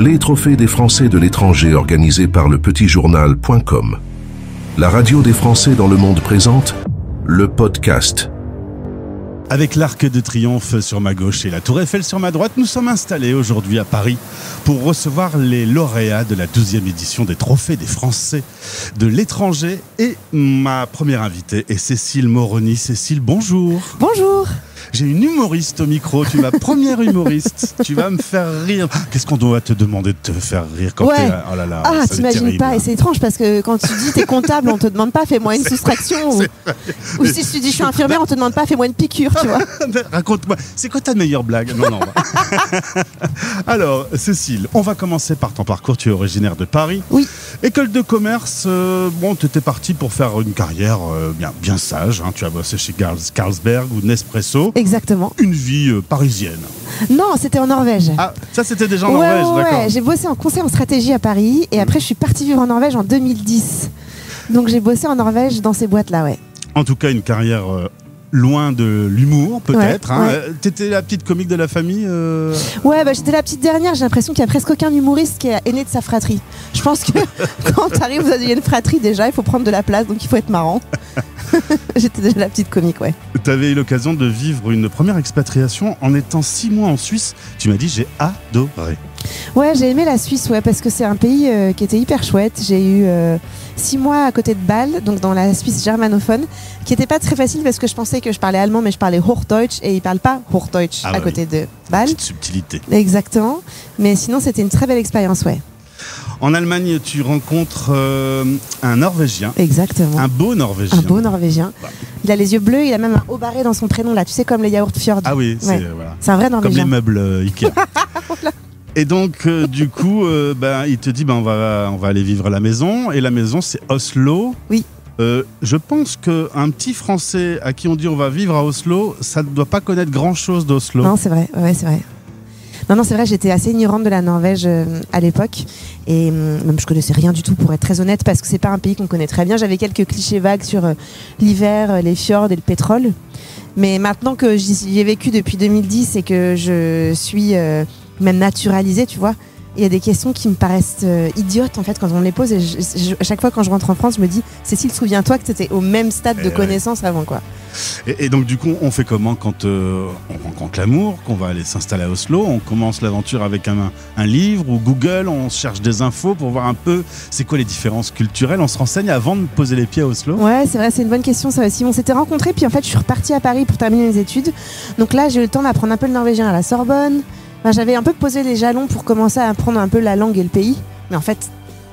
Les trophées des Français de l'étranger organisés par le petitjournal.com. La radio des Français dans le monde présente le podcast. Avec l'Arc de Triomphe sur ma gauche et la Tour Eiffel sur ma droite, nous sommes installés aujourd'hui à Paris pour recevoir les lauréats de la 12e édition des Trophées des Français de l'étranger. Et ma première invitée est Cécile Moroni. Cécile, bonjour. Bonjour. J'ai une humoriste au micro, tu es ma première humoriste. tu vas me faire rire. Qu'est-ce qu'on doit te demander de te faire rire quand Ouais. t'es. Oh là là, Ah, t'imagines pas, et c'est étrange parce que quand tu dis t'es comptable, on te demande pas fais-moi une soustraction. Ou, ou si tu dis je suis infirmière, on te demande pas fais-moi une piqûre, tu vois. Raconte-moi, c'est quoi ta meilleure blague? Non, non. Alors, Cécile, on va commencer par ton parcours. Tu es originaire de Paris. Oui. École de commerce, euh, bon, tu étais parti pour faire une carrière euh, bien, bien sage. hein. Tu as bossé chez Carls- Carlsberg ou Nespresso. Exactement. Une vie euh, parisienne. Non, c'était en Norvège. Ah, ça c'était déjà en ouais, Norvège, ouais, d'accord. ouais. J'ai bossé en conseil en stratégie à Paris et après je suis partie vivre en Norvège en 2010. Donc j'ai bossé en Norvège dans ces boîtes-là, ouais. En tout cas, une carrière euh, loin de l'humour, peut-être. Ouais, hein. ouais. Euh, T'étais la petite comique de la famille euh, Ouais, bah, j'étais la petite dernière. J'ai l'impression qu'il y a presque aucun humoriste qui est aîné de sa fratrie. Je pense que quand t'arrives, vous avez une fratrie déjà, il faut prendre de la place, donc il faut être marrant. j'étais déjà la petite comique, ouais. Tu avais eu l'occasion de vivre une première expatriation en étant six mois en Suisse. Tu m'as dit, j'ai adoré. Ouais, j'ai aimé la Suisse, ouais, parce que c'est un pays euh, qui était hyper chouette. J'ai eu euh, six mois à côté de Bâle, donc dans la Suisse germanophone, qui était pas très facile parce que je pensais que je parlais allemand, mais je parlais Hochdeutsch et ils parlent pas Hochdeutsch Ah à bah côté de Bâle. Petite subtilité. Exactement. Mais sinon, c'était une très belle expérience, ouais. En Allemagne, tu rencontres euh, un Norvégien, Exactement. un beau Norvégien. Un beau Norvégien. Il a les yeux bleus, il a même un haut barré dans son prénom, là, tu sais, comme le yaourt fjord. Ah oui, c'est Ouais. voilà. Un vrai comme les Norvégien. meubles Ikea. Et donc, euh, du coup, euh, ben, il te dit, ben, on, va, on va aller vivre à la maison. Et la maison, c'est Oslo. Oui. Euh, je pense qu'un petit Français à qui on dit on va vivre à Oslo, ça ne doit pas connaître grand-chose d'Oslo. Non, c'est vrai, ouais, c'est vrai. Non, non, c'est vrai, j'étais assez ignorante de la Norvège euh, à l'époque. Et hum, même je connaissais rien du tout, pour être très honnête, parce que c'est pas un pays qu'on connaît très bien. J'avais quelques clichés vagues sur euh, l'hiver, euh, les fjords et le pétrole. Mais maintenant que j'y ai vécu depuis 2010 et que je suis euh, même naturalisée, tu vois, il y a des questions qui me paraissent euh, idiotes en fait quand on les pose. Et je- chaque fois quand je rentre en France, je me dis, Cécile, souviens-toi que tu étais au même stade Eh de ouais. connaissance avant, quoi. Et, et donc, du coup, on fait comment quand euh, on rencontre l'amour, qu'on va aller s'installer à Oslo On commence l'aventure avec un, un livre ou Google, on cherche des infos pour voir un peu c'est quoi les différences culturelles. On se renseigne avant de poser les pieds à Oslo. Ouais, c'est vrai, c'est une bonne question ça aussi. On s'était rencontrés, puis en fait, je suis repartie à Paris pour terminer mes études. Donc là, j'ai eu le temps d'apprendre un peu le norvégien à la Sorbonne. J'avais un peu posé les jalons pour commencer à apprendre un peu la langue et le pays. Mais en fait,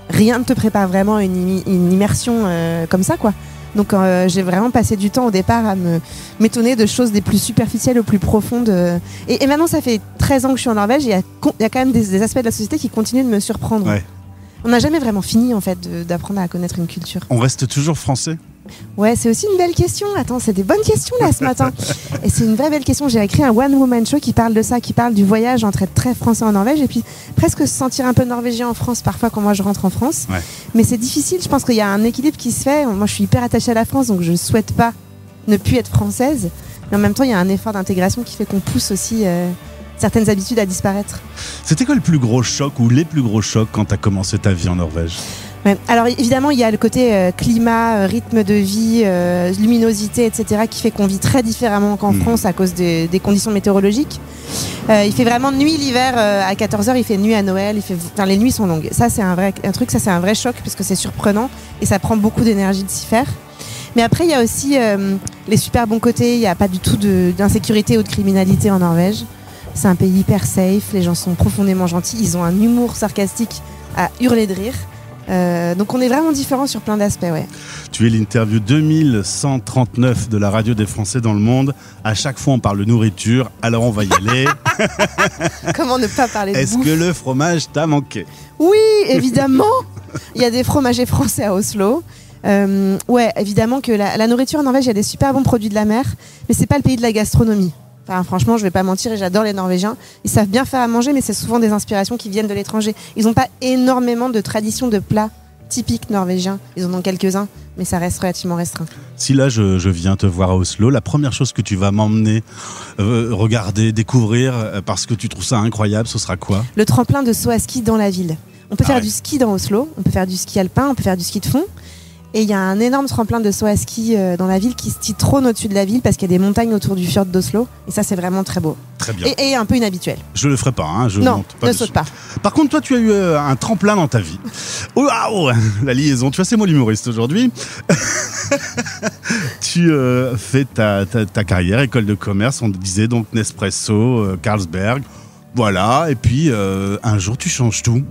rien ne te prépare vraiment à une, immersion euh, comme ça, quoi. Donc euh, j'ai vraiment passé du temps au départ à me m'étonner de choses des plus superficielles aux plus profondes. euh. Et, et maintenant, ça fait 13 ans que je suis en Norvège. Il y a, y quand même des, des aspects de la société qui continuent de me surprendre. Ouais. On n'a jamais vraiment fini, en fait, d'apprendre à connaître une culture. On reste toujours français? Ouais, c'est aussi une belle question. Attends, c'est des bonnes questions là ce matin. Et c'est une vraie belle question. J'ai écrit un One Woman Show qui parle de ça, qui parle du voyage entre être très français en Norvège et puis presque se sentir un peu norvégien en France parfois quand moi je rentre en France. Ouais. Mais c'est difficile. Je pense qu'il y a un équilibre qui se fait. Moi, je suis hyper attachée à la France, donc je souhaite pas ne plus être française. Mais en même temps, il y a un effort d'intégration qui fait qu'on pousse aussi euh, certaines habitudes à disparaître. C'était quoi le plus gros choc ou les plus gros chocs quand tu as commencé ta vie en Norvège? Ouais. Alors évidemment, il y a le côté euh, climat, euh, rythme de vie, euh, luminosité, etc., qui fait qu'on vit très différemment qu'en Mhm. France à cause des, des conditions météorologiques. Euh, il fait vraiment nuit l'hiver à 14h, il fait nuit à Noël, il fait, enfin, les nuits sont longues. Ça, c'est un, vrai, un truc, ça c'est un vrai choc parce que c'est surprenant et ça prend beaucoup d'énergie de s'y faire. Mais après, il y a aussi les super bons côtés. Il n'y a pas du tout d'insécurité ou de criminalité en Norvège. C'est un pays hyper safe. Les gens sont profondément gentils. Ils ont un humour sarcastique à hurler de rire. Euh, donc on est vraiment différents sur plein d'aspects, ouais. Tu es l'interview 2139 de la radio des Français dans le monde. À chaque fois, on parle de nourriture, alors on va y aller. Comment ne pas parler de Est-ce que le fromage t'a manqué? Oui, évidemment. Il y a des fromagers français à Oslo. Euh, ouais, évidemment que la, la nourriture en Norvège, il y a des super bons produits de la mer, mais c'est pas le pays de la gastronomie. Enfin, franchement, je vais pas mentir, et j'adore les Norvégiens. Ils savent bien faire à manger, mais c'est souvent des inspirations qui viennent de l'étranger. Ils n'ont pas énormément de traditions de plats typiques norvégiens. Ils en ont quelques-uns, mais ça reste relativement restreint. Si là je, je viens te voir à Oslo, la première chose que tu vas m'emmener euh, regarder, découvrir, euh, parce que tu trouves ça incroyable, ce sera quoi? Le tremplin de saut à ski dans la ville. On peut Ah faire ouais. du ski dans Oslo, on peut faire du ski alpin, on peut faire du ski de fond. Et il y a un énorme tremplin de saut à ski euh, dans la ville qui se trône au-dessus de la ville parce qu'il y a des montagnes autour du fjord d'Oslo. Et ça, c'est vraiment très beau. Très bien. Et, et un peu inhabituel. Je le ferai pas, hein, je non, monte pas ne dessus. saute pas. Par contre, toi, tu as eu euh, un tremplin dans ta vie. Oh, Waouh La liaison. Tu vois, c'est moi l'humoriste aujourd'hui. tu euh, fais ta, ta, ta carrière, école de commerce, on disait donc Nespresso, Carlsberg. Voilà. Et puis, un jour, tu changes tout.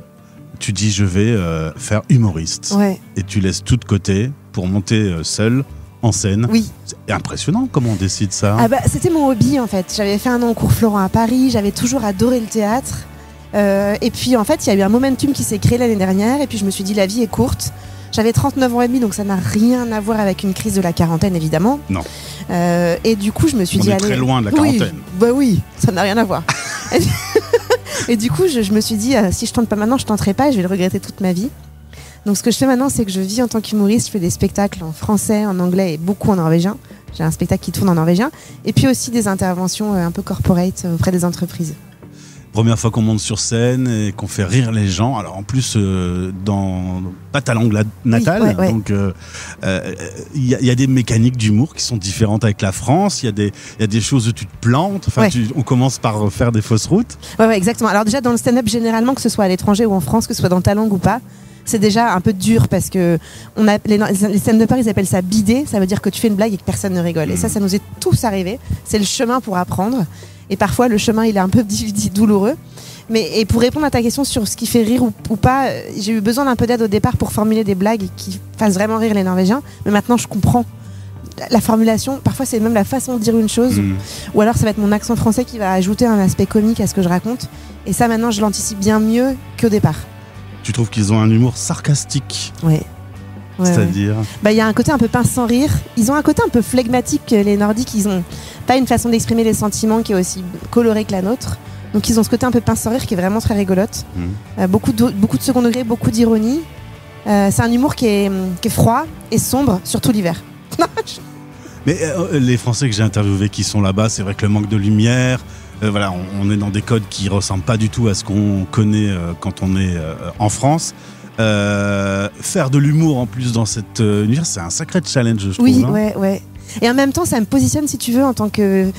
Tu dis, je vais euh, faire humoriste. Ouais, Et tu laisses tout de côté pour monter euh, seul en scène. oui. C'est impressionnant comment on décide ça. Ah bah, c'était mon hobby en fait. J'avais fait un an au cours Florent à Paris, j'avais toujours adoré le théâtre. Euh, et puis en fait, il y a eu un momentum qui s'est créé l'année dernière. Et puis je me suis dit, la vie est courte. J'avais 39 ans et demi, donc ça n'a rien à voir avec une crise de la quarantaine, évidemment. Non. Euh, et du coup, je me suis on dit, est allez. très loin de la oui, quarantaine. bah oui, ça n'a rien à voir. et du coup, je, me suis dit, euh, si je tente pas maintenant, je tenterai pas et je vais le regretter toute ma vie. Donc ce que je fais maintenant, c'est que je vis en tant qu'humoriste, je fais des spectacles en français, en anglais et beaucoup en norvégien. J'ai un spectacle qui tourne en norvégien. Et puis aussi des interventions euh, un peu corporate euh, auprès des entreprises. Première fois qu'on monte sur scène et qu'on fait rire les gens. Alors en plus, euh, dans pas ta langue la- natale, ouais, ouais. donc euh, euh, il y, a- il y a des mécaniques d'humour qui sont différentes avec la France. Il y a des il y a des choses où tu te plantes. Enfin, Ouais. tu- on commence par faire des fausses routes. Ouais, ouais, exactement. Alors déjà, dans le stand-up, généralement, que ce soit à l'étranger ou en France, que ce soit dans ta langue ou pas, c'est déjà un peu dur parce que on a, les, les stand-uppers, ils appellent ça bider. Ça veut dire que tu fais une blague et que personne ne rigole. Et ça, ça nous est tous arrivé. C'est le chemin pour apprendre. Et parfois, le chemin, il est un peu douloureux. Mais et pour répondre à ta question sur ce qui fait rire ou, ou pas, euh, j'ai eu besoin d'un peu d'aide au départ pour formuler des blagues qui fassent vraiment rire les Norvégiens. Mais maintenant, je comprends la formulation. Parfois, c'est même la façon de dire une chose. Mm. Ou alors ça va être mon accent français qui va ajouter un aspect comique à ce que je raconte. Et ça maintenant je l'anticipe bien mieux qu'au départ. Tu trouves qu'ils ont un humour sarcastique, Ouais. Ouais, ouais. c'est-à-dire Bah il y a un côté un peu pince sans rire. Ils ont un côté un peu flegmatique que les Nordiques. Ils ont pas une façon d'exprimer les sentiments qui est aussi colorée que la nôtre. Donc ils ont ce côté un peu pince sans rire qui est vraiment très rigolote. Mhm. Euh, beaucoup, de, beaucoup de second degré, beaucoup d'ironie. Euh, c'est un humour qui est, qui est froid et sombre, surtout l'hiver. Mais euh, les Français que j'ai interviewés qui sont là-bas, c'est vrai que le manque de lumière, euh, voilà, on, on est dans des codes qui ressemblent pas du tout à ce qu'on connaît euh, quand on est euh, en France. Euh, faire de l'humour en plus dans cet euh, univers, c'est un sacré challenge, je trouve. Oui, hein. ouais, ouais. Et en même temps, ça me positionne, si tu veux, en tant que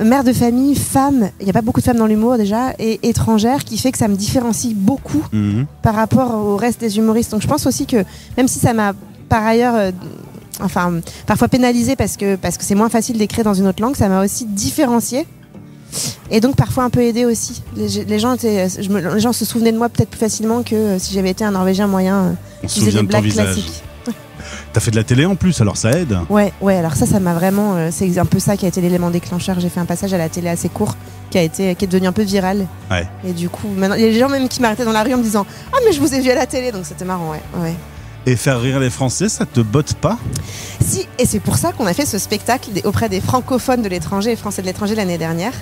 mère de famille, femme. Il n'y a pas beaucoup de femmes dans l'humour déjà, et étrangère, qui fait que ça me différencie beaucoup Mhm. par rapport au reste des humoristes. Donc je pense aussi que, même si ça m'a par ailleurs, euh, enfin, parfois pénalisé parce que parce que c'est moins facile d'écrire dans une autre langue, ça m'a aussi différencié. Et donc parfois un peu aidé aussi. Les, les gens, étaient, je me- les gens se souvenaient de moi peut-être plus facilement que euh, si j'avais été un Norvégien moyen euh, On qui faisait des de ton blagues visage. classiques. T'as fait de la télé en plus, alors ça aide. Ouais, ouais, alors ça, ça m'a vraiment. euh, c'est un peu ça qui a été l'élément déclencheur. J'ai fait un passage à la télé assez court qui a été, qui est devenu un peu viral. Ouais. Et du coup, maintenant, il y a des gens même qui m'arrêtaient dans la rue en me disant Ah, mais je vous ai vu à la télé, donc c'était marrant, ouais. ouais. Et faire rire les Français, ça te botte pas? Si, et c'est pour ça qu'on a fait ce spectacle auprès des francophones de l'étranger et français de l'étranger l'année dernière.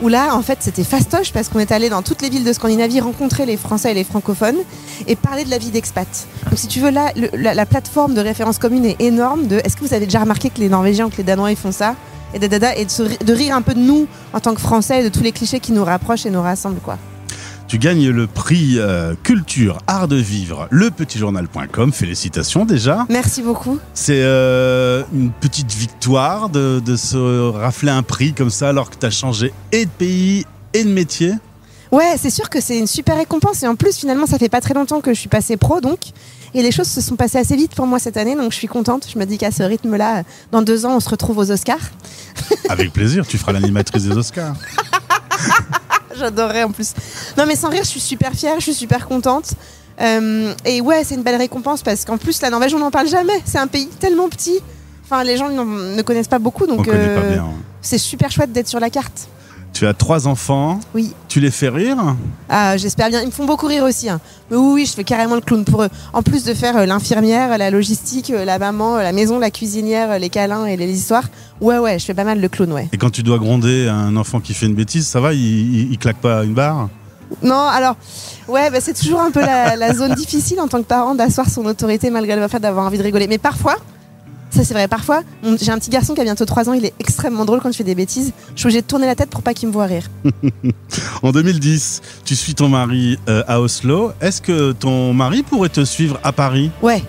Où là, en fait, c'était fastoche parce qu'on est allé dans toutes les villes de Scandinavie rencontrer les Français et les francophones et parler de la vie d'expat. Donc, si tu veux, là, la, la plateforme de référence commune est énorme. Est-ce que vous avez déjà remarqué que les Norvégiens ou que les Danois font ça? Et de, de rire un peu de nous en tant que Français et de tous les clichés qui nous rapprochent et nous rassemblent, quoi. Tu gagnes le prix euh, Culture, Art de Vivre, lepetitjournal.com. Félicitations déjà. Merci beaucoup. C'est euh, une petite victoire de, de se rafler un prix comme ça alors que tu as changé et de pays et de métier. Ouais, c'est sûr que c'est une super récompense et en plus finalement ça fait pas très longtemps que je suis passée pro donc et les choses se sont passées assez vite pour moi cette année donc je suis contente. Je me dis qu'à ce rythme-là, dans deux ans on se retrouve aux Oscars. Avec plaisir, tu feras l'animatrice des Oscars. J'adorerais en plus. Non mais sans rire, je suis super fière, je suis super contente. Euh, et ouais, c'est une belle récompense parce qu'en plus la Norvège on n'en parle jamais. C'est un pays tellement petit. Enfin les gens ne connaissent pas beaucoup On donc euh, c'est super chouette d'être sur la carte. Tu as trois enfants. Oui. Tu les fais rire Ah, j'espère bien. Ils me font beaucoup rire aussi. hein. Mais oui, oui, je fais carrément le clown pour eux. En plus de faire euh, l'infirmière, la logistique, euh, la maman, euh, la maison, la cuisinière, les câlins et les histoires. Ouais, ouais, je fais pas mal le clown, ouais. Et quand tu dois gronder un enfant qui fait une bêtise, ça va, il, il, il claque pas une barre Non, alors, ouais, bah, c'est toujours un peu la, la zone difficile en tant que parent d'asseoir son autorité malgré le fait d'avoir envie de rigoler. Mais parfois, ça c'est vrai, parfois, j'ai un petit garçon qui a bientôt 3 ans, il est extrêmement drôle quand il fait des bêtises. Je suis obligée de tourner la tête pour pas qu'il me voit rire. En 2010, tu suis ton mari euh, à Oslo. Est-ce que ton mari pourrait te suivre à Paris? Ouais,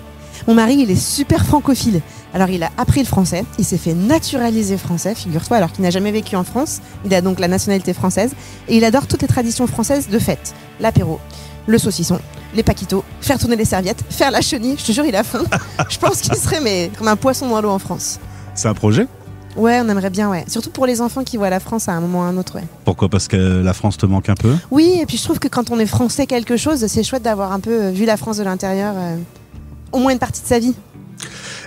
mon mari, il est super francophile. Alors, il a appris le français, il s'est fait naturaliser français, figure-toi, alors qu'il n'a jamais vécu en France. Il a donc la nationalité française et il adore toutes les traditions françaises de fête. L'apéro, le saucisson, les paquitos, faire tourner les serviettes, faire la chenille. Je te jure, il a faim. Je pense qu'il serait mais, comme un poisson dans l'eau en France. C'est un projet? Ouais, on aimerait bien, ouais. Surtout pour les enfants qui voient la France à un moment ou à un autre, ouais. Pourquoi? Parce que la France te manque un peu? Oui, et puis je trouve que quand on est français quelque chose, c'est chouette d'avoir un peu euh, vu la France de l'intérieur, euh, au moins une partie de sa vie.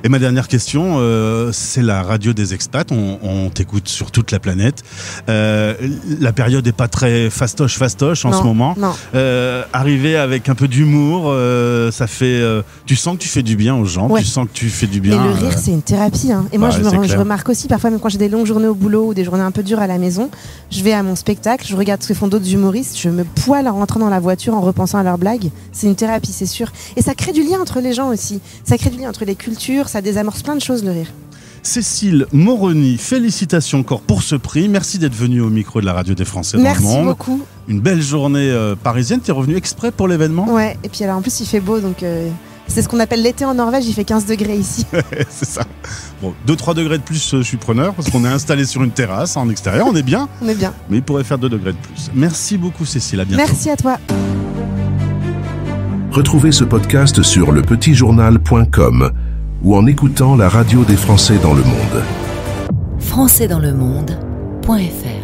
Et ma dernière question, euh, c'est la radio des expats. On, on t'écoute sur toute la planète. Euh, la période n'est pas très fastoche, fastoche en Non, ce moment. Non. Euh, arriver avec un peu d'humour, euh, ça fait. tu sens que tu fais du bien aux gens. Ouais. Tu sens que tu fais du bien. Mais le rire, c'est une thérapie. hein. Et moi, bah, je, me remarque aussi, parfois, même quand j'ai des longues journées au boulot ou des journées un peu dures à la maison, je vais à mon spectacle, je regarde ce que font d'autres humoristes, je me poile en rentrant dans la voiture en repensant à leurs blagues. C'est une thérapie, c'est sûr. Et ça crée du lien entre les gens aussi. Ça crée du lien entre les cultures, ça désamorce plein de choses, le rire. Cécile Moroni, félicitations encore pour ce prix. Merci d'être venue au micro de la radio des Français dans Merci le monde. beaucoup. Une belle journée euh, parisienne. T'es revenu exprès pour l'événement? Ouais, et puis alors en plus, il fait beau, donc euh, c'est ce qu'on appelle l'été en Norvège, il fait 15 degrés ici. C'est ça. Bon, 2-3 degrés de plus, euh, je suis preneur parce qu'on est installé sur une terrasse en extérieur. On est bien, On est bien. mais il pourrait faire 2 degrés de plus. Merci beaucoup, Cécile. À bientôt. Merci à toi. Retrouvez ce podcast sur lepetitjournal.com ou en écoutant la radio des Français dans le monde. françaisdanslemonde.fr